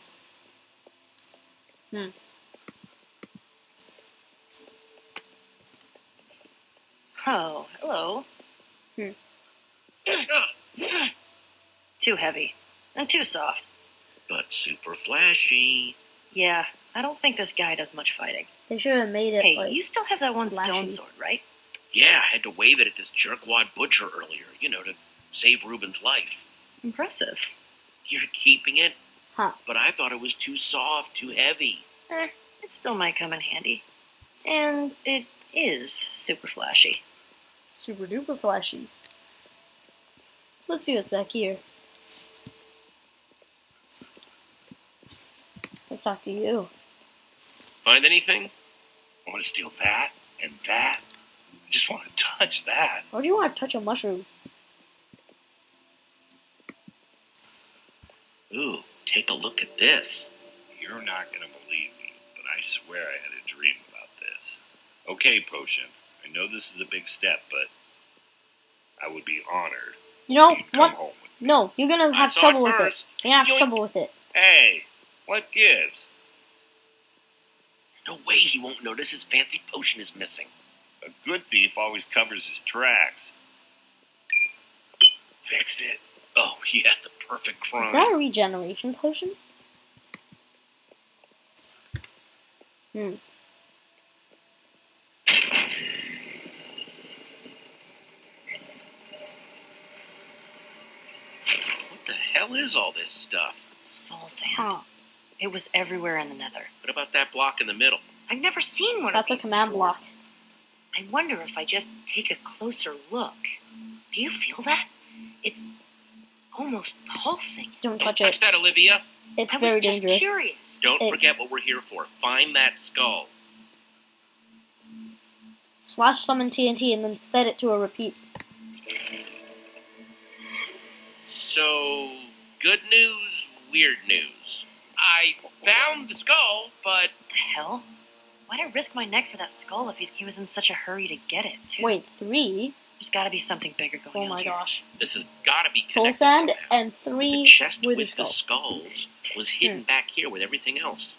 Hmm. Oh, hello. Too heavy. And too soft. But super flashy. Yeah, I don't think this guy does much fighting. They should have made it Hey, like you still have that one stone sword, right? Yeah, I had to wave it at this jerkwad butcher earlier, you know, to save Reuben's life. Impressive. You're keeping it? Huh. But I thought it was too soft, too heavy. Eh, it still might come in handy. And it is super flashy. Super duper flashy. Let's see what's back here. Let's talk to you. Find anything? I want to steal that and that. I just want to touch that. Why do you want to touch a mushroom? Ooh, take a look at this. You're not going to believe me, but I swear I had a dream about this. Okay, Potion. I know this is a big step, but I would be honored You know if you'd come what? home with me. No, you're gonna have trouble it with first. it. You're gonna have Yoink. trouble with it. Hey, what gives? No way he won't notice his fancy potion is missing. A good thief always covers his tracks. Fixed it. Oh, yeah, the perfect crime. Is that a regeneration potion? Hmm. What the hell is all this stuff? Soul sand. Huh. It was everywhere in the nether. What about that block in the middle? I've never seen one That's of a these command before. block. I wonder if I just take a closer look. Do you feel that? It's almost pulsing. Don't Don't touch touch it. that, Olivia. It's I was very just dangerous. curious. Don't It- forget what we're here for. Find that skull. Slash summon TNT and then set it to a repeat. So, good news, weird news. I found the skull, but The hell? Why'd I risk my neck for that skull if he's, he was in such a hurry to get it, too? Wait, three? There's gotta be something bigger going on. Oh on my here. gosh. this has got to be connected. Soul connected sand somehow. and three The chest wither with the skulls. skulls was hidden Hmm. back here with everything else.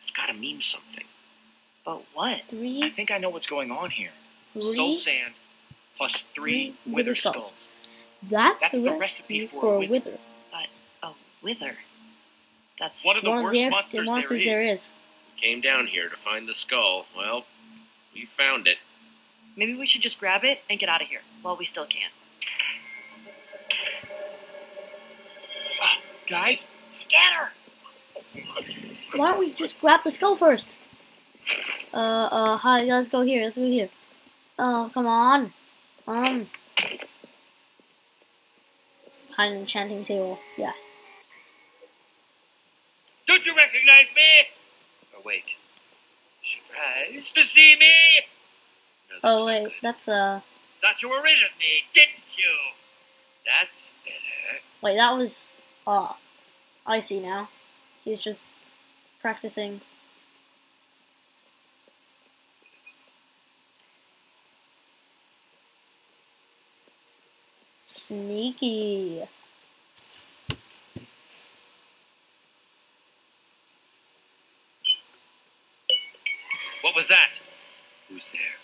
It's got to mean something. But what? Three? I think I know what's going on here. three. Soul sand plus three, three wither wither skulls. skulls. That's, That's the, the recipe, recipe for for a a wither. wither. A wither. That's. One of the One of worst the monsters, monsters there there is. is. Came down here to find the skull. Well, we found it. Maybe we should just grab it and get out of here while we still can. Guys, Scatter! Why don't we just grab the skull first? Uh, uh, hi, let's go here, let's go here. Oh, come on. Um. Hide an enchanting table, yeah. Don't you recognize me? Or wait, surprised to see me? No, Oh wait, good. that's uh. Thought you were rid of me, didn't you? That's better. Wait, that was. Oh, I see now. He's just practicing. Sneaky. What was that? Who's there?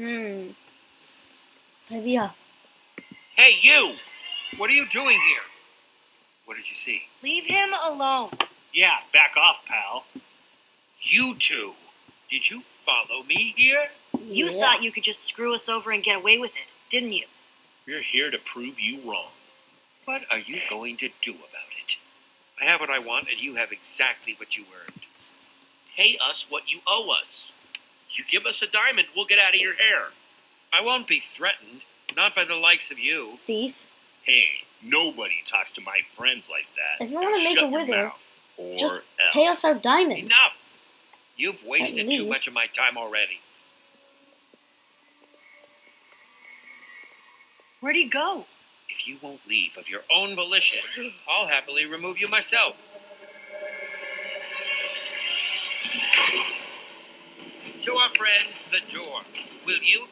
Hmm. Maybe uh. Hey, you! What are you doing here? What did you see? Leave him alone. Yeah, back off, pal. You two. Did you follow me here? You yeah. thought you could just screw us over and get away with it, didn't you? We're here to prove you wrong. What are you going to do about it? I have what I want, and you have exactly what you earned. Pay us what you owe us. You give us a diamond, we'll get out of your hair. I won't be threatened, not by the likes of you. thief. Hey, nobody talks to my friends like that. If you wanna make shut a wither, Just else. pay us our diamond. Enough! You've wasted too much of my time already. Where'd he go? If you won't leave of your own volition, I'll happily remove you myself. Show our friends the door, will you?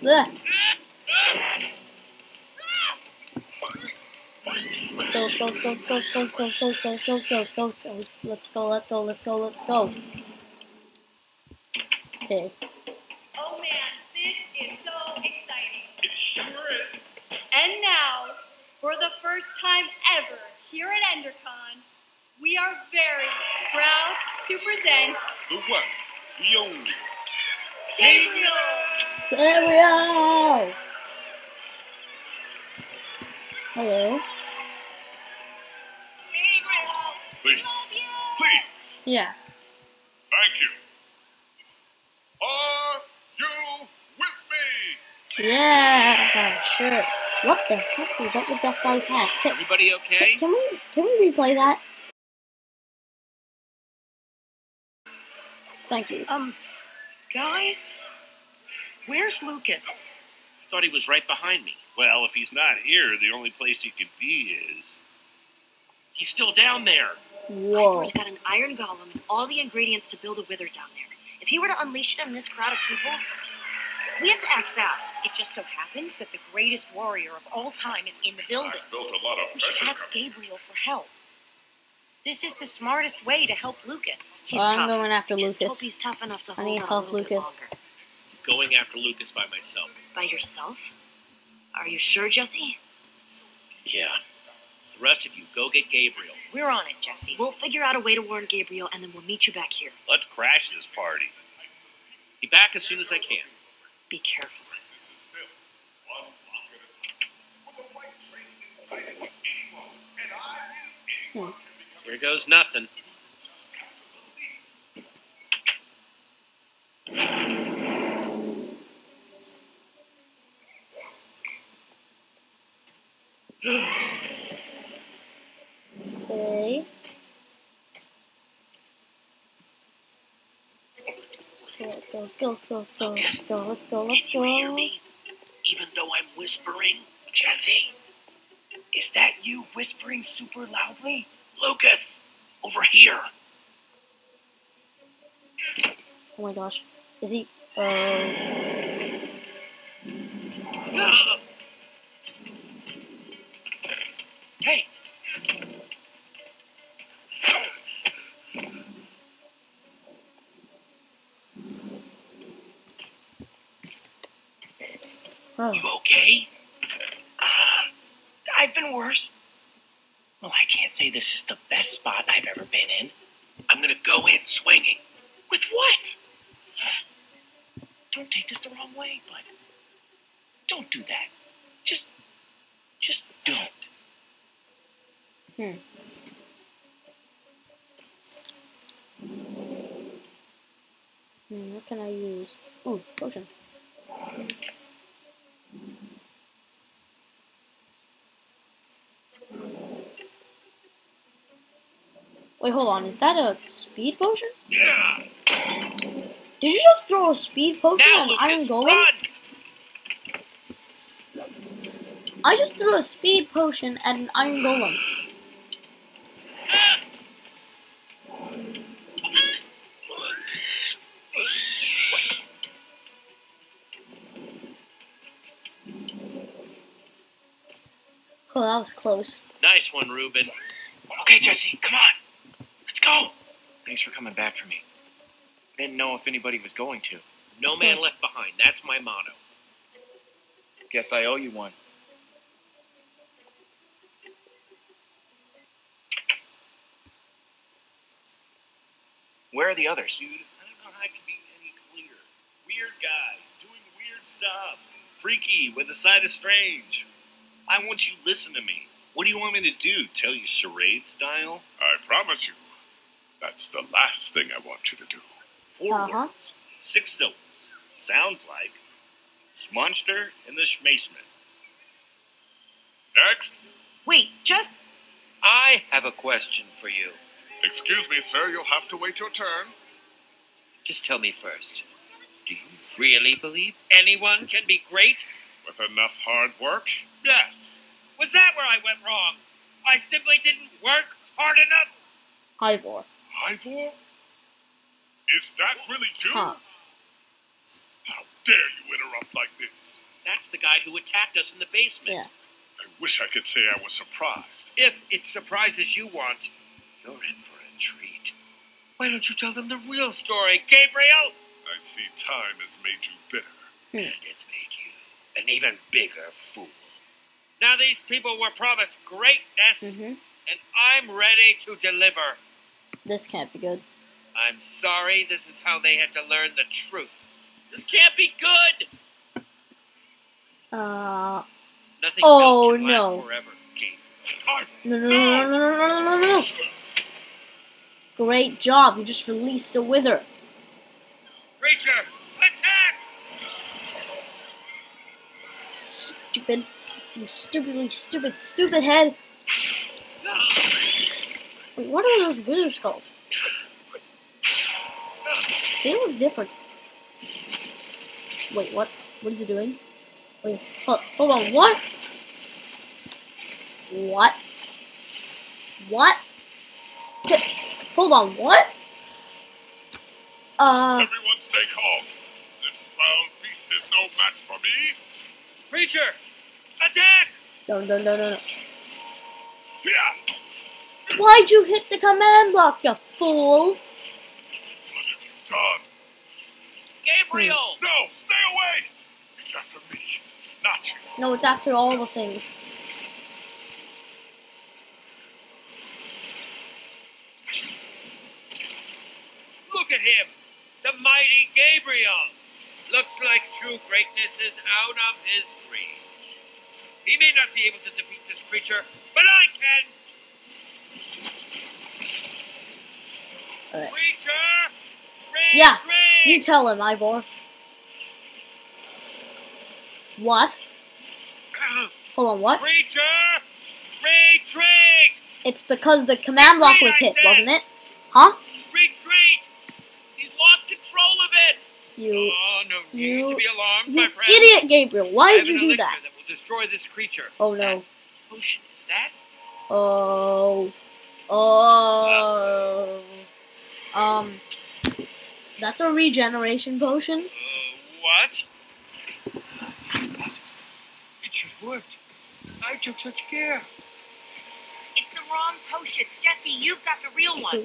Blech. Let's go, let's go, let's go, let's go, let's go, let's go, let's go, let's go, let's go, let's go, let's go, let's go, let's go. Okay. Oh man, this is so exciting. It sure is. And now, for the first time ever here at EnderCon, we are very proud to present The one, the only. Gabriel. Gabriel! Hello. Please, please, Yeah. thank you. Are you with me? Yeah, sure. What the heck was up with that guy's hat? Can, Everybody okay? can we can we replay that? Thank you. Um, guys, where's Lucas? I thought he was right behind me. Well, if he's not here, the only place he could be is. He's still down there. Whoa. Ivor's got an iron golem and all the ingredients to build a wither down there. If he were to unleash it on this crowd of people, we have to act fast. It just so happens that the greatest warrior of all time is in the building. I felt a lot of We should ask Gabriel for help. This is the smartest way to help Lucas. He's Well, I'm tough. going after Just Lucas. hope he's tough enough to I hold need out help, a little bit Lucas. longer. Going after Lucas by myself. By yourself? Are you sure, Jesse? Yeah. The rest of you, go get Gabriel. We're on it, Jesse. We'll figure out a way to warn Gabriel, and then we'll meet you back here. Let's crash this party. Be back as soon as I can. Be careful. This is built one block at a time. With the right training and guidance, anyone, and I mean anyone, can become Here goes nothing. just have to believe. Okay. Let's go, let's go, let's go, let's go, let's go, let's go, let's Can you hear me? Even though I'm whispering, Jesse? Is that you whispering super loudly? Lucas, over here. Oh my gosh. Is he? Uh, oh. you okay? Uh, I've been worse. Well, I can't say this is the best spot I've ever been in. I'm gonna go in swinging. With what? Don't take this the wrong way, but don't do that. Just, just don't. Hmm. Hmm, what can I use? Oh, potion. Wait, hold on. Is that a speed potion? Yeah. Did you just throw a speed potion Now, at Iron Golem? run! I just threw a speed potion at an Iron Golem. Oh, that was close. Nice one, Reuben. Okay, Jesse, come on. Let's go. Thanks for coming back for me. I didn't know if anybody was going to. No man left behind. That's my motto. Guess I owe you one. Where are the others? Dude, I don't know how I can be any clearer. Weird guy, doing weird stuff. Freaky, with a side of strange. I want you to listen to me. What do you want me to do? Tell you charade style? I promise you, that's the last thing I want you to do. Four Uh-huh. words. Six syllables. Sounds like Smonster and the Schmaceman. Next. Wait, just I have a question for you. Excuse me, sir, you'll have to wait your turn. Just tell me first. Do you really believe anyone can be great? With enough hard work, yes. Was that where I went wrong? I simply didn't work hard enough? Ivor. Ivor? Is that really you? Huh. How dare you interrupt like this? That's the guy who attacked us in the basement. Yeah. I wish I could say I was surprised. If it's surprises you want, you're in for a treat. Why don't you tell them the real story, Gabriel? I see time has made you bitter. And it's made you an even bigger fool. Now these people were promised greatness, hmm and I'm ready to deliver. This can't be good. I'm sorry this is how they had to learn the truth. This can't be good. Uh, Nothing Oh, can last no. forever, Gabriel. Ivor! no, no, no, no, no, no, no, no, no. Great job. You just released a wither. Creature, attack! Stupid. You stupidly stupid, stupid head. Wait, what are those wither skulls? They look different. Wait, what? What is it doing? Wait, hold, hold on, what? What? What? T- Hold on, what? Uh, Everyone stay calm. This foul beast is no match for me. Creature, attack! no, no, no, no, no. Yeah. Why'd you hit the command block, you fool? What have you done? Gabriel! Hmm. No, stay away! It's after me, not you. No, it's after all the things. Look at him, the mighty Gabriel. Looks like true greatness is out of his reach. He may not be able to defeat this creature, but I can. Creature, Yeah. You tell him, Ivor. What? Hold on, what? Creature, retreat, It's because the command block was hit, wasn't it? Huh? retreat. He's lost control of it! You, Oh no You- need to be alarmed, you my friend. idiot, Gabriel. Why did you do that? that will destroy this creature. Oh no. Potion is that? Oh. Oh. Um. That's a regeneration potion. Uh, what? It should have worked. I took such care. it's the wrong potion. Jesse, you've got the real one.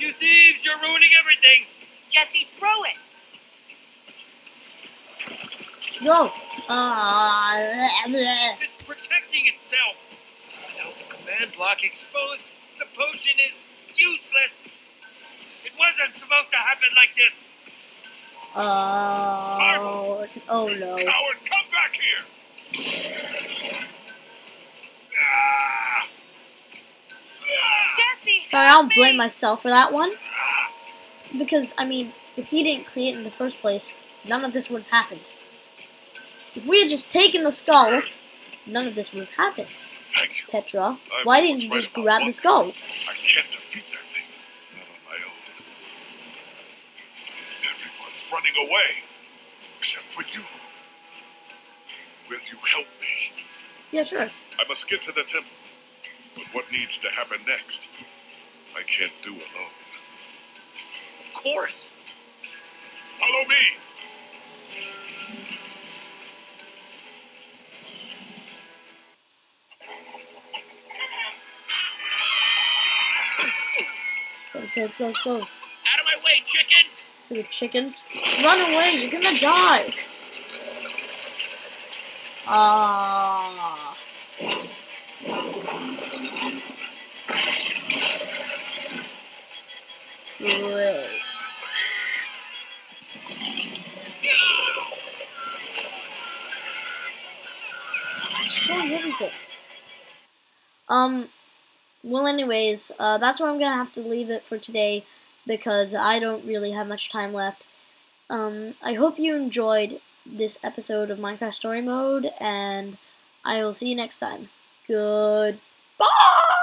You thieves, you're ruining everything. Jesse, throw it. Go. Ah. It's protecting itself. Now the command block exposed, the potion is useless. It wasn't supposed to happen like this. Oh. Oh no. Coward, come back here! Ah! Sorry, I'll blame myself for that one. Because, I mean, if he didn't create it in the first place, none of this would have happened. If we had just taken the skull, none of this would have happened. Thank you. Petra, I've why didn't you just grab the one skull? I can't defeat that thing. Not on my own. Everyone's running away. Except for you. Will you help me? Yeah, sure. I must get to the temple. But what needs to happen next? I can't do alone. Of course. Follow me! Let's go, let's go, let's go. Out of my way, chickens! Stupid chickens. Run away, you're gonna die! Ah. Great. Everything. Um, well, anyways, uh, that's where I'm gonna have to leave it for today because I don't really have much time left. Um, I hope you enjoyed this episode of Minecraft Story Mode, and I will see you next time. Goodbye!